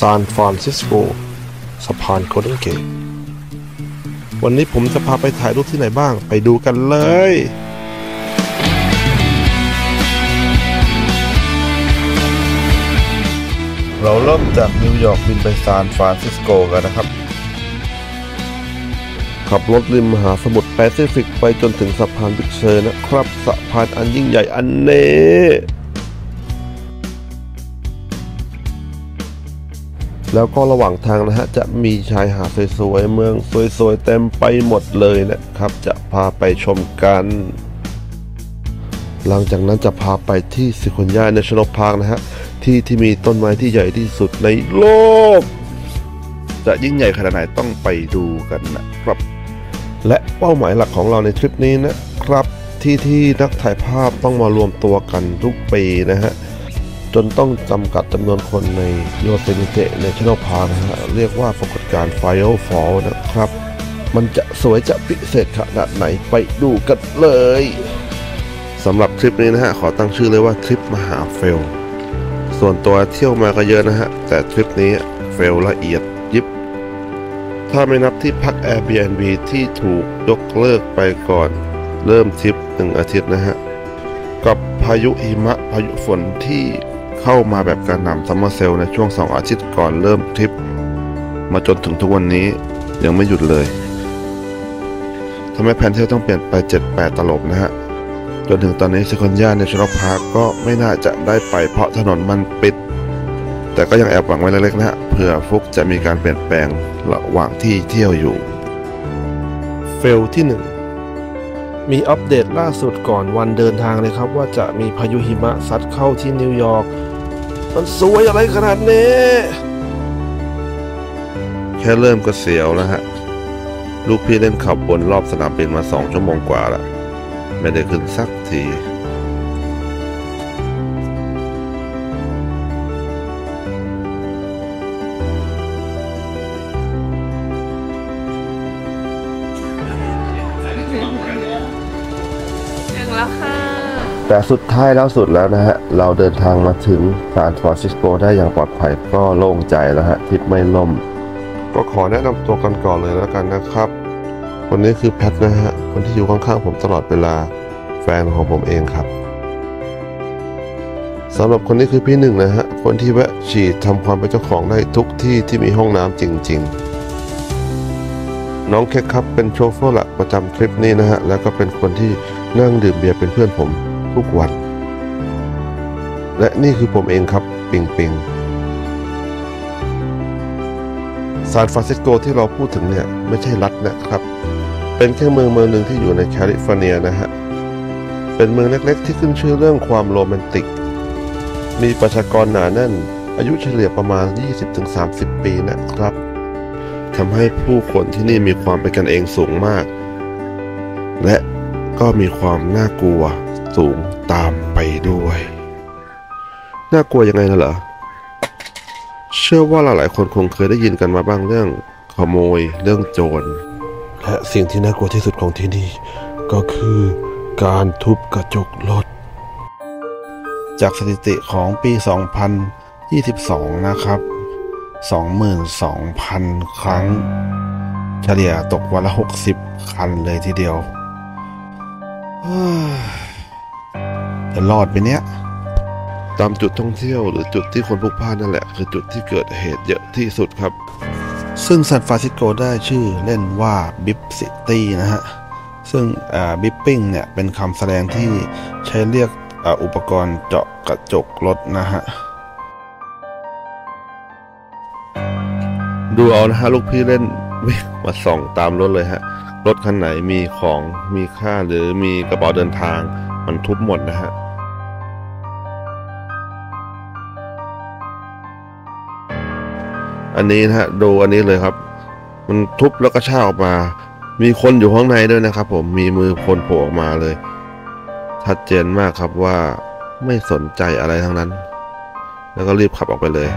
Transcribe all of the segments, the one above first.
ซานฟรานซิสโกสะพานโกลเด้นเกตวันนี้ผมจะพาไปถ่ายรูปที่ไหนบ้างไปดูกันเลยเราเริ่มจากนิวยอร์กบินไปซานฟรานซิสโกกันนะครับ ขับรถริมมหาสมุทรแปซิฟิกไปจนถึงสะพานบิ๊กเซอร์นะครับ สะพานอันยิ่งใหญ่อันนี้ แล้วก็ระหว่างทางนะฮะจะมีชายหาดสวยๆ เมืองสวยๆ เต็มไปหมดเลยนะครับ จะพาไปชมกัน หลังจากนั้นจะพาไปที่ Sequoia National Park นะฮะ ที่ที่มีต้นไม้ที่ใหญ่ที่สุดในโลก จะยิ่งใหญ่ขนาดไหนต้องไปดูกันนะครับ และเป้าหมายหลักของเราในทริปนี้นะครับ ที่ที่นักถ่ายภาพต้องมารวมตัวกันทุกปีนะฮะ จนต้องจำกัดจำนวนคนในโยเซมิเตะในช n น l พาร์นะฮะเรียกว่าปรากฏการณ์ Fire Fall นะครับ มันจะสวยจะพิเศษขนาดไหนไปดูกันเลยสำหรับทริปนี้นะฮะขอตั้งชื่อเลยว่าทริปมหาเฟล ส่วนตัวเที่ยวมาก็เยอะนะฮะ แต่ทริปนี้เฟลละเอียดยิบ ถ้าไม่นับที่พัก Airbnb ที่ถูกยกเลิกไปก่อน เริ่มทริปหนึ่งอาทิตย์นะฮะ กับพายุหิมะพายุฝนที่ เข้ามาแบบ grand summer sale ในช่วง 2 อาทิตย์ก่อนเริ่มทริป มาจนถึงทุกวันนี้ยังไม่หยุดเลยทำให้แผนเที่ยวต้องเปลี่ยนไป 7-8 ตลบนะฮะ จนถึงตอนนี้ Sequoia National Park ก็ไม่น่าจะได้ไปเพราะถนนมันปิด แต่ก็ยังแอบหวังไว้เล็กๆนะฮะเผื่อฟลุกจะมีการเปลี่ยนแปลงระหว่างที่เที่ยวอยู่ เฟลที่ 1 มีอัปเดตล่าสุดก่อนวันเดินทางเลยครับว่าจะมีพายุหิมะซัดเข้าที่นิวยอร์ก มันสวยอะไรขนาดนี้ แค่เริ่มก็เสียวแล้วฮะ ลูกพี่เล่นขับวนรอบสนามบินมาสองชั่วโมงกว่าละไม่ได้ขึ้นสักที แต่สุดท้ายแล้วสุดแล้วนะฮะ เราเดินทางมาถึงซานฟรานซิสโกได้อย่างปลอดภัยก็โล่งใจแล้วฮะทริปไม่ล่ม ก็ขอแนะนำตัวกันก่อนเลยแล้วกันนะครับคนนี้คือแพทนะฮะ คนที่อยู่ข้างๆผมตลอดเวลาแฟนของผมเองครับสำหรับคนนี้คือพี่หนึ่งนะฮะ คนที่แวะฉีดทำความเป็นเจ้าของได้ทุกที่ที่มีห้องน้ำจริง ๆ น้องเค้กครับเป็นโชเฟอร์หลักประจำทริปนี้นะฮะ แล้วก็เป็นคนที่นั่งดื่มเบียร์เป็นเพื่อนผม ทุกวัน และนี่คือผมเองครับ ปิงปิงซานฟรานซิสโกที่เราพูดถึงเนี่ย ไม่ใช่รัฐนะครับ เป็นแค่เมืองเมืองหนึ่งที่อยู่ในแคลิฟอร์เนียนะฮะ เป็นเมืองเล็กๆ ที่ขึ้นชื่อเรื่องความโรแมนติก มีประชากรหนาแน่น อายุเฉลี่ยประมาณ 20-30 ปีนะครับทำให้ผู้คนที่นี่มีความเป็นกันเองสูงมาก และ ก็มีความน่ากลัวสูงตามไปด้วย น่ากลัวยังไงนะเหรอ เชื่อว่าหลายๆคนคงเคยได้ยินกันมาบ้างเรื่องขโมยเรื่องโจร และสิ่งที่น่ากลัวที่สุดของที่นี่ ก็คือการทุบกระจกรถ จากสถิติของปี 2022 นะครับ 22,000 ครั้ง เฉลี่ยตกวันละ 60 คันเลยทีเดียวเฮ้ย จะรอดไหมเนี่ยตามจุดท่องเที่ยวหรือจุดที่คนพลุกพล่านนั่นแหละ คือจุดที่เกิดเหตุเยอะที่สุดครับ ซึ่งซานฟรานซิสโกได้ชื่อเล่นว่า Bip City นะฮะ ซึ่ง bipping เนี่ย เป็นคำสแลงที่ใช้เรียกออุปกรณ์เจาะกระจกรถนะฮะ ดูเอานะฮะ ลูกพี่เล่นวิ่งมาส่องตามรถเลยฮะ รถคันไหนมีของมีค่าหรือมีกระเป๋าเดินทาง มันทุบหมดนะฮะอันนี้นะฮะดูอันนี้เลยครับ มันทุบแล้วก็ช่าออกมา มีคนอยู่ข้างในด้วยนะครับ ผมมีมือคนโผล่ออกมาเลยชัดเจนมากครับว่าไม่สนใจอะไรทั้งนั้น แล้วก็รีบขับออกไปเลย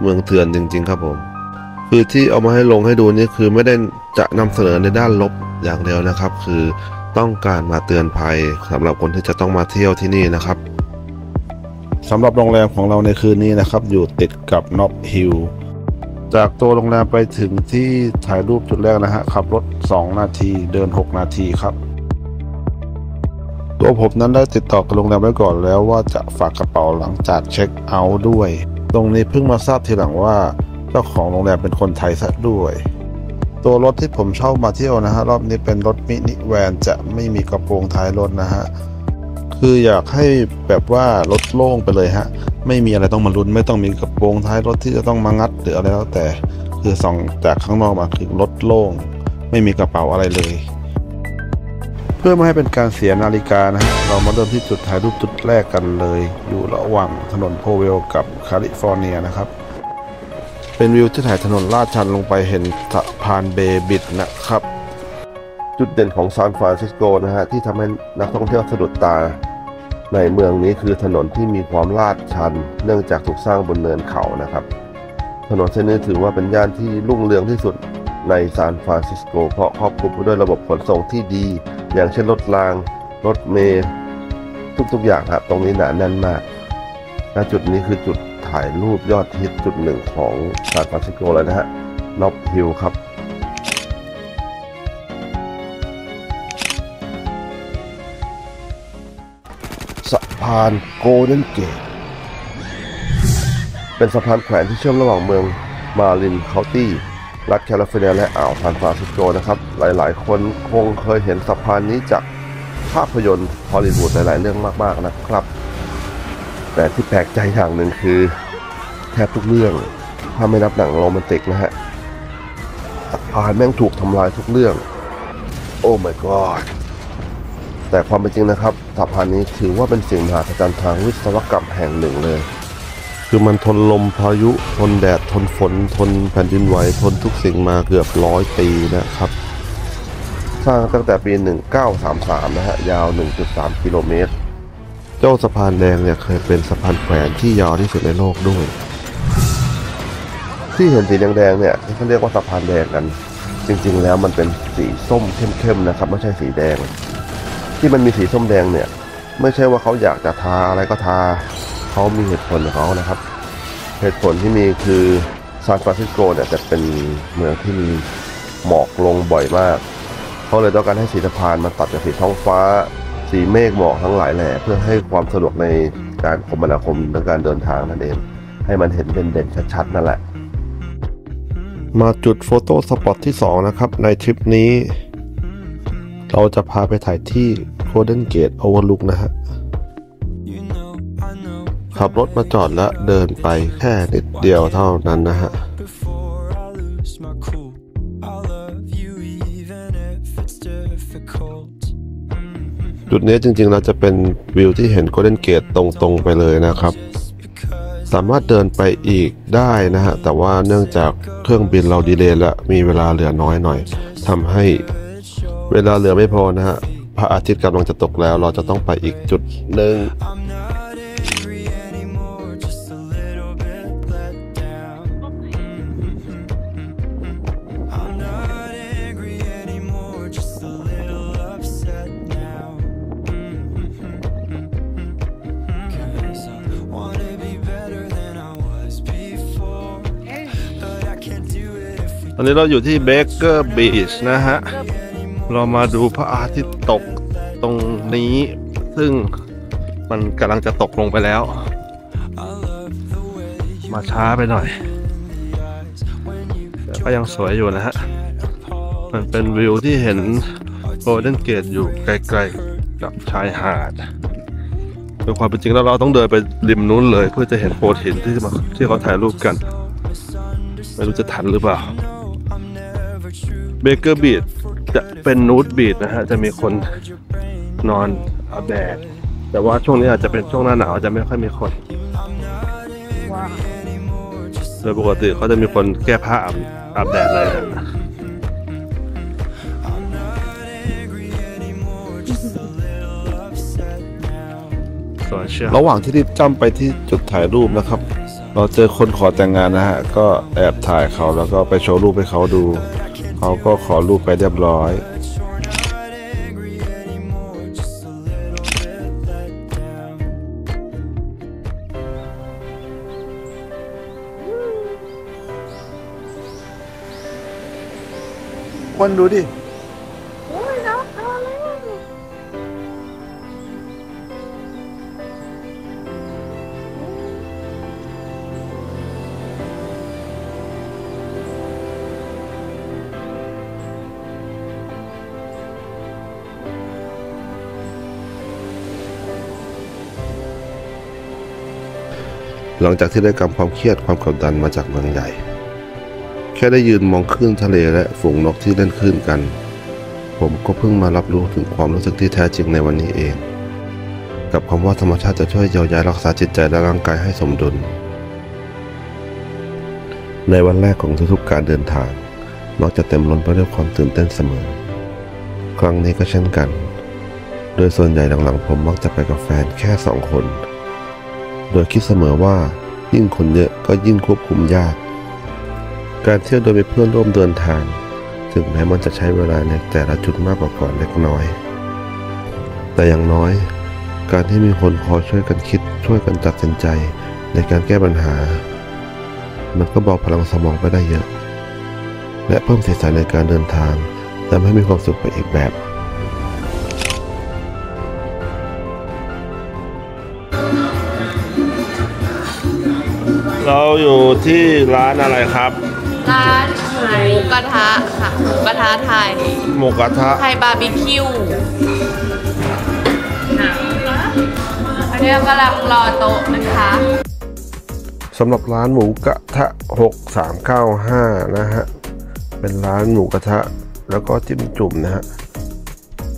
เมืองเถื่อนจริง ๆ ครับผม คือที่เอามาให้ลงให้ดูนี่คือไม่ได้จะนำเสนอในด้านลบอย่างเดียวนะครับ คือต้องการมาเตือนภัยสำหรับคนที่จะต้องมาเที่ยวที่นี่นะครับสำหรับโรงแรมของเราในคืนนี้นะครับ อยู่ติดกับน็อบฮิลจากตัวโรงแรมไปถึงที่ถ่ายรูปจุดแรกนะฮะขับรถ 2 นาทีเดิน 6 นาทีครับ ตัวผมนั้นได้ติดต่อกับโรงแรมไว้ก่อนแล้วว่าจะฝากกระเป๋าหลังจากเช็คเอาท์ด้วย ตรงนี้เพิ่งมาทราบทีหลังว่า เจ้าของโรงแรมเป็นคนไทยซะด้วย ตัวรถที่ผมเช่ามาเที่ยวนะฮะรอบนี้เป็นรถมินิแวนจะไม่มีกระโปรงท้ายรถนะฮะคืออยากให้แบบว่ารถโล่งไปเลยฮะไม่มีอะไรต้องมาลุ้นไม่ต้องมีกระโปรงท้ายรถที่จะต้องมางัดหรืออะไรแล้วแต่คือส่องจากข้างนอกมาคือรถโล่ง ไม่มีกระเป๋าอะไรเลย เพื่อไม่ให้เป็นการเสียนาฬิกานะฮะเรามาเริ่มที่จุดถ่ายรูปจุดแรกกันเลย อยู่ระหว่างถนน Powell กับแคลิฟอร์เนียนะครับ เป็นวิวที่ถ่ายถนนลาดชันลงไปเห็นสะพาน Bay Bridge นะครับ จุดเด่นของซานฟรานซิสโกนะฮะที่ทำให้นักท่องเที่ยวสะดุดตา ในเมืองนี้คือถนนที่มีความลาดชัน เนื่องจากถูกสร้างบนเนินเขานะครับ ถนนเส้นนี้ถือว่าเป็นย่านที่รุ่งเรืองที่สุดในซานฟรานซิสโก เพราะครอบคลุมด้วยระบบขนส่งที่ดี อย่างเช่นรถราง รถเมล์ทุกๆอย่างครับตรงนี้หนาแน่นมากณจุดนี้คือจุด ถ่ายรูปยอดฮิตจุดหนึ่งของซานฟรานซิสโกเลยนะฮะ Nob Hill ครับสะพานGolden Gate เป็นสะพานแขวนที่เชื่อมระหว่างเมือง Marin County รัฐแคลิฟอร์เนียและอ่าวซานฟรานซิสโกนะครับ หลายๆ คนคงเคยเห็นสะพานนี้จากภาพยนตร์ฮอลลีวูดหลาย ๆ เรื่องมาก ๆ นะครับ แต่ที่แปลกใจอย่างหนึ่งคือ แทบทุกเรื่อง ถ้าไม่นับหนังโรแมนติกนะฮะสะพานแม่งถูกทำลายทุกเรื่อง oh my god แต่ความเป็นจริงนะครับสะพานนี้ถือว่าเป็นสิ่งมหัศจรรย์ทางวิศวกรรมแห่งหนึ่งเลย คือมันทนลมพายุ ทนแดด ทนฝน ทนแผ่นดินไหว ทนทุกสิ่งมาเกือบร้อยปีนะครับ สร้างตั้งแต่ปี 1933 นะฮะ ยาว 1.3 กิโลเมตร เจ้าสะพานแดงเนี่ยเคยเป็นสะพานแขวนที่ยาวที่สุดในโลกด้วย ที่เห็นสีแดงๆเนี่ยที่เขาเรียกว่าสะพานแดงกัน จริงๆแล้วมันเป็นสีส้มเข้มๆนะครับ ไม่ใช่สีแดง ที่มันมีสีส้มแดงเนี่ย ไม่ใช่ว่าเขาอยากจะทาอะไรก็ทาเขามีเหตุผลของเขานะครับ เหตุผลที่มีคือซานฟรานซิสโกเนี่ยจะเป็นเมืองที่มีหมอกลงบ่อยมากเขาเลยต้องการให้สีสะพานมาตัดกับสีท้องฟ้า สีเมฆหมอกทั้งหลายแหล่เพื่อให้ความสะดวกในการคมนาคมและการเดินทางนั่นเอง ให้มันเห็นเด่นๆชัดๆนั่นแหละ มาจุดโฟโต้สปอตที่ 2 นะครับ ในทริปนี้ เราจะพาไปถ่ายที่ Golden Gate Overlook นะฮะขับรถมาจอดแล้วเดินไปแค่นิดเดียวเท่านั้นนะฮะ จุดนี้จริงๆ เราจะเป็นวิวที่เห็นโกลเด้นเกตตรงๆไปเลยนะครับ สามารถเดินไปอีกได้นะฮะ แต่ว่าเนื่องจากเครื่องบินเราดีเลย์และมีเวลาเหลือน้อยหน่อยทำให้เวลาเหลือไม่พอนะฮะพระอาทิตย์กำลังจะตกแล้ว เราจะต้องไปอีกจุดหนึ่ง อนนี้เราอยู่ที่เบเกอร์บีชนะฮะ เรามาดูพระอาทิตย์ตกตรงนี้ ซึ่งมันกำลังจะตกลงไปแล้ว มาช้าไปหน่อย แต่ก็ยังสวยอยู่นะฮะ มันเป็นวิวที่เห็นโกลเด้นเกตอยู่ไกลๆ กับชายหาดโดยความเป็นจริงแล้วเราต้องเดินไปริมนู้นเลย เพื่อจะเห็นโขดหินที่มาที่เขาถ่ายรูปกัน ไม่รู้จะทันหรือเปล่า เบเกอร์บีดจะเป็นนูดบีดนะฮะ จะมีคนนอนอาบแดดแต่ว่าช่วงนี้อาจจะเป็นช่วงหน้าหนาวจะไม่ค่อยมีคนโดยปกติเขาจะมีคนแก้ผ้าอาบอาบแดดเลยนะสวยเชียวระหว่างที่รีบจ้ำไปที่จุดถ่ายรูปนะครับ เราเจอคนขอแต่งงานนะฮะ ก็แอบถ่ายเขาแล้วก็ไปโชว์รูปให้เขาดู เขาก็ขอรูปไปเรียบร้อย คนดูดิ หลังจากที่ได้กำความเครียดความกดดันมาจากเมืองใหญ่ แค่ได้ยืนมองคลื่นทะเลและฝูงนกที่เล่นคลื่นกัน ผมก็เพิ่งมารับรู้ถึงความรู้สึกที่แท้จริงในวันนี้เอง กับคำว่าธรรมชาติจะช่วยเยียวยารักษาจิตใจและร่างกายให้สมดุล ในวันแรกของทุกๆการเดินทางมักจะเต็มล้นไปด้วยความตื่นเต้นเสมอ ครั้งนี้ก็เช่นกัน โดยส่วนใหญ่หลังๆผมมักจะไปกับแฟนแค่สองคน โดยคิดเสมอว่ายิ่งคนเยอะก็ยิ่งควบคุมยาก การเที่ยวโดยมีเพื่อนร่วมเดินทาง ถึงแม้มันจะใช้เวลาในแต่ละจุดมากกว่าก่อนเล็กน้อย แต่อย่างน้อย การที่มีคนคอยช่วยกันคิดช่วยกันตัดสินใจในการแก้ปัญหา มันก็เบาพลังสมองไปได้เยอะ และเพิ่มสีสันในการเดินทางทำให้มีความสุขไปอีกแบบ เราอยู่ที่ร้านอะไรครับ ร้านหมูกระทะค่ะหมูกระทะไทย หมูกระทะไทยบาร์บีคิวอันนี้กำลังรอโต๊ะนะคะสำหรับร้านหมูกระทะ 6395 นะฮะ เป็นร้านหมูกระทะแล้วก็จิ้มจุ่มนะฮะ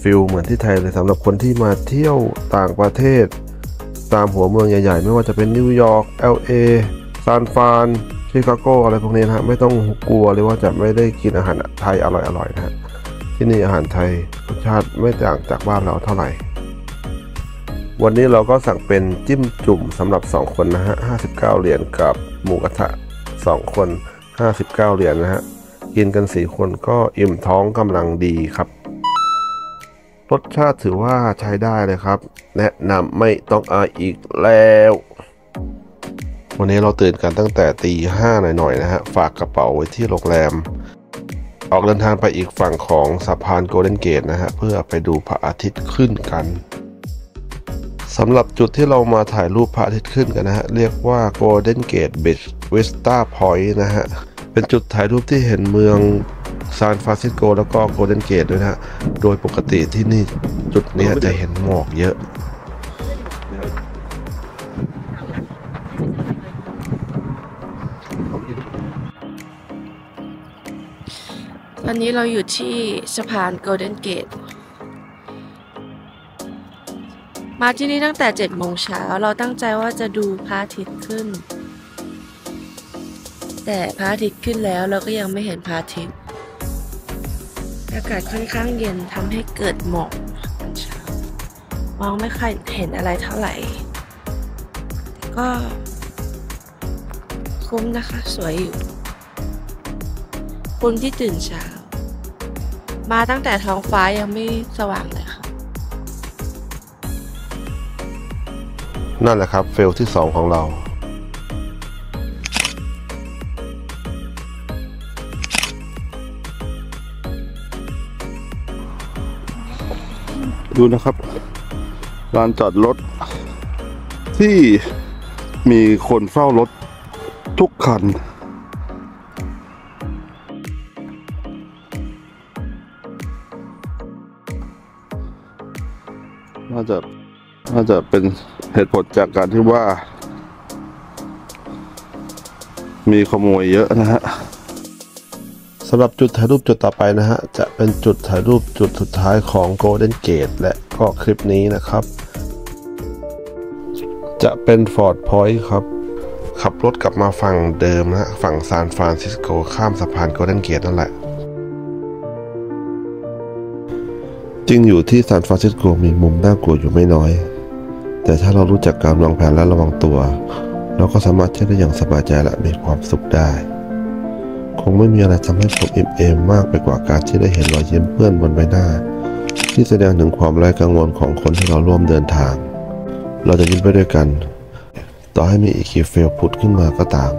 feel เหมือนที่ไทยเลยสำหรับคนที่มาเที่ยวต่างประเทศ ตามหัวเมืองใหญ่ ๆ ไม่ว่าจะเป็นนิวยอร์ก LA ซานฟานชิคาโกอะไรพวกนี้นะฮะไม่ต้องกลัวเลยว่าจะไม่ได้กินอาหารไทยอร่อยๆนะฮะที่นี่อาหารไทยรสชาติไม่ต่างจากบ้านเราเท่าไหร่ วันนี้เราก็สั่งเป็นจิ้มจุ่มสำหรับ 2 คนนะฮะ59 เหรียญกับหมูกระทะ 2 คน 59 เหรียญนะฮะกินกัน 4 คนก็อิ่มท้องกำลังดีครับ รสชาติถือว่าใช้ได้เลยครับ แนะนำไม่ต้องอายอีกแล้ว วันนี้เราตื่นกันตั้งแต่ตีห้าหน่อยๆนะฮะ ฝากกระเป๋าไว้ที่โรงแรม ออกเดินทางไปอีกฝั่งของสะพานโกลเด้นเกตนะฮะ เพื่อไปดูพระอาทิตย์ขึ้นกันสำหรับจุดที่เรามาถ่ายรูปพระอาทิตย์ขึ้นกันนะฮะ เรียกว่า Golden Gate Beach Vista Point นะฮะ เป็นจุดถ่ายรูปที่เห็นเมืองซานฟรานซิสโกแล้วก็ Golden Gate ด้วยนะฮะ โดยปกติที่นี่จุดนี้จะเห็นหมอกเยอะ ตอนนี้เราอยู่ที่สะพานโกลเด้นเกต มาที่นี่ตั้งแต่7โมงเช้า เราตั้งใจว่าจะดูพระอาทิตย์ขึ้น แต่พระอาทิตย์ขึ้นแล้วเราก็ยังไม่เห็นพระอาทิตย์ อากาศค่อนข้างเย็นทำให้เกิดหมอกตอนเช้ามองไม่ค่อยเห็นอะไรเท่าไหร่ แต่ก็คุ้มนะคะ สวยอยู่ คุณที่ตื่นเช้า มาตั้งแต่ท้องฟ้ายังไม่สว่างเลยค่ะ นั่นแหละครับเฟลที่2ของเรา ดูนะครับลานจอดรถ ที่มีคนเฝ้ารถทุกคันาจะน่าจะเป็นเหตุผลจากการที่ว่า มีขโมยเยอะนะฮะสำหรับจุดถ่ายรูปจุดต่อไปนะฮะ จะเป็นจุดถ่ายรูปจุดสุดท้ายของ Golden Gate และก็คลิปนี้นะครับ จะเป็น Ford Point ครับ ขับรถกลับมาฝั่งเดิมนะฮะฝั่งซานฟรานซิสโกข้ามสะพาน Golden Gate นั่นแหละ จริงอยู่ที่ซานฟรานซิสโกมีมุมน่ากลัวอยู่ไม่น้อย แต่ถ้าเรารู้จักการวางแผนและระวังตัว เราก็สามารถเที่ยวได้อย่างสบายใจและมีความสุขได้ คงไม่มีอะไรทำให้ผมอิ่มเอมมากไปกว่าการที่ได้เห็นรอยยิ้มเพื่อนบนใบหน้า ที่แสดงถึงความไร้กังวลของคนที่เราร่วมเดินทาง เราจะยิ้มไปด้วยกัน ต่อให้มีอีกกี่เฟลผุดขึ้นมาก็ตาม